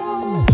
Oh.